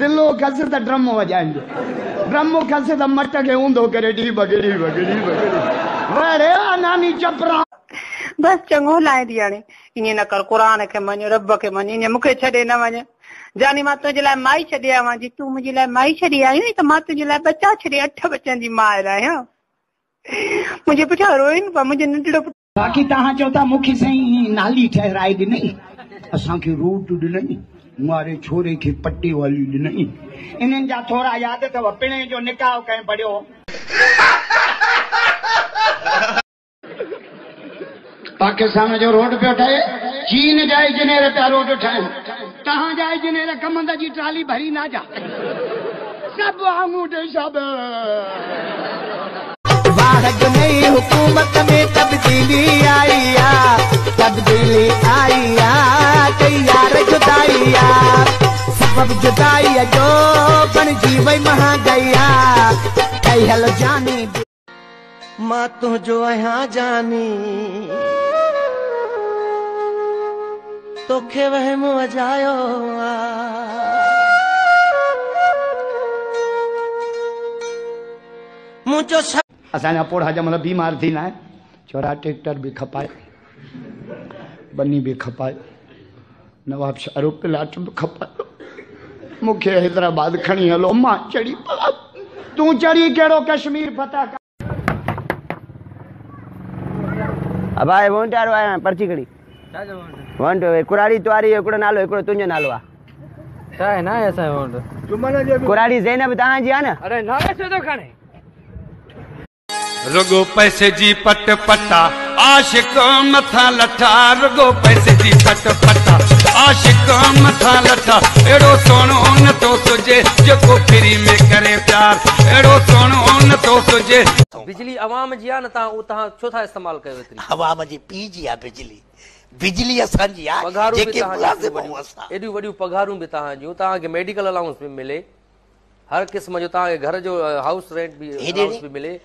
बसि चङो ईअं न जानी मां तुंहिंजे लाइ माई छॾियां जी तूं मुंहिंजे लाइ माई छॾी आई तुंहिंजे लाइ बचा छॾे अठ बचनि जी मार आहियां मुंहिंजे पुठियां मुंहिंजो नंढड़ो पुटु बाक़ी तव्हां चओ था नाली ॾिनई मारे छोरे की पट्टी वाली नहीं इन्हनि जा थोरा यादि अथव तो पिणे जो निकाह कंहिं पढ़ियो पाकिस्तान जो रोड पियो ठहे चीन जा इंजीनियर पिया रोड ठाहिनि तव्हां जा इंजीनियर कमंद जी ट्राली भरी ना जा सभु आमूं सभु वाहक नई हुकूमत में तब्दीली आई आहे तब्दीली आई जुदाई जो बन महा गैया जानी जो तो जानी वह पोड़ा बीमार थी ना छोरा ट्रैक्टर भी खपाए बनी भी खपाए नवाब शाहरुख प्लाट भी खपाए मुख्य हैदराबाद खड़ी हलो मां चढ़ी पला चढ़ी केड़ो कश्मीर पता का अब आए वोन पर्ची खड़ी चाचा कुराड़ी तुम्हारी एकड़ो नालो एकड़ो तुंजो नालो आ का ना ऐसा वोन तुमने जो कुराड़ी जैनब ताहा जी आ ना अरे ना ऐसे तो खाने रुगो पैसे जी पट पट्टा मथा लठा रुगो पैसे मुंहिंजी पट पट आशिक मथां लथा अहिड़ो सुहिणो नथो सुजे जेको फ्री में करे प्यार अहिड़ो सुहिणो नथो सुजे बिजली आवाम जी आहे न तव्हां मेडिकल अलाउंस बि मिले हर क़िस्म जो हाउस रेंट बि मिले